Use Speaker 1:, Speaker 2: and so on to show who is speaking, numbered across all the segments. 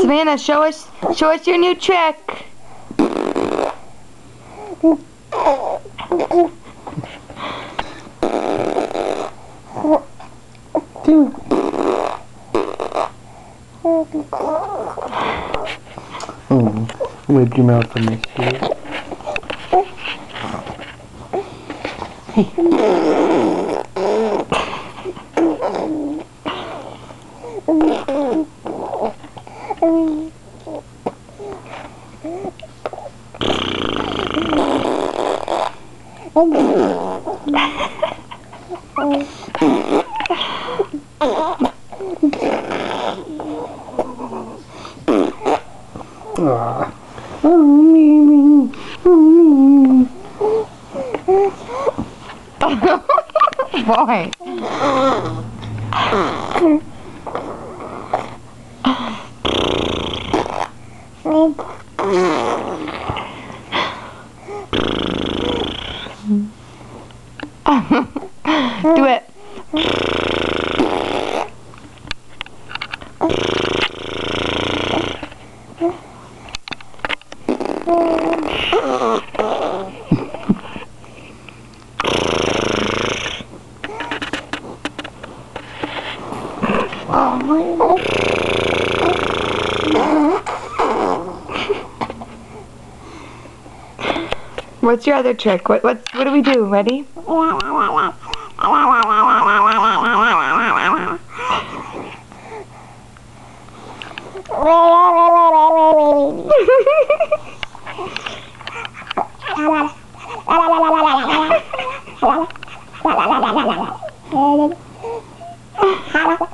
Speaker 1: Savannah, show us show us your new trick.
Speaker 2: Do Oh, wipe your mouth on this too. Ah. Oh, me, me. Oh, me.
Speaker 1: Boy. Do it. What's your other trick? What what what do we do? Ready?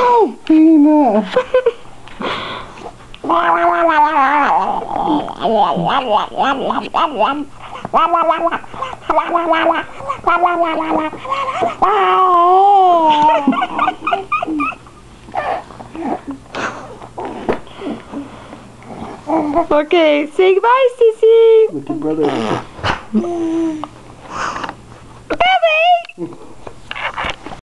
Speaker 2: Oh, Peanut.
Speaker 1: Okay, say goodbye, Sissy. With
Speaker 2: your brother.